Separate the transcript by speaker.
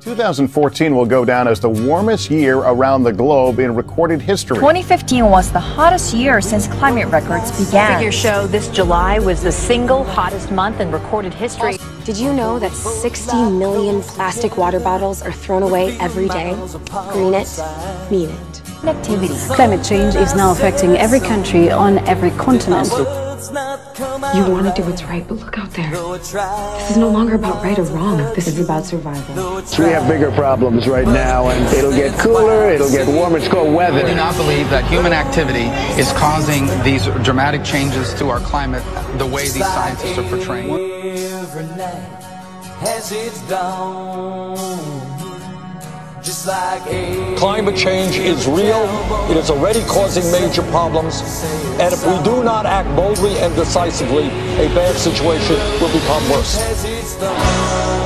Speaker 1: 2014 will go down as the warmest year around the globe in recorded history.
Speaker 2: 2015 was the hottest year since climate records began.
Speaker 3: Figures show this July was the single hottest month in recorded history.
Speaker 4: Did you know that 60 million plastic water bottles are thrown away every day? Green it, mean it.
Speaker 2: Activity.
Speaker 5: Climate change is now affecting every country on every continent.
Speaker 4: You want to do what's right, but look out there. This is no longer about right or wrong. This is about survival.
Speaker 6: We have bigger problems right now, and it'll get cooler, it'll get warmer. It's called weather.
Speaker 7: I do not believe that human activity is causing these dramatic changes to our climate the way these scientists are portraying.
Speaker 8: Every night has its dawn.
Speaker 9: Climate change is real. It is already causing major problems. And if we do not act boldly and decisively, a bad situation will become worse.
Speaker 8: has its dawn.